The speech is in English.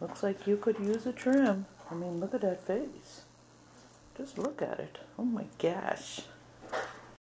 Looks like you could use a trim. I mean, look at that face. Just look at it. Oh my gosh.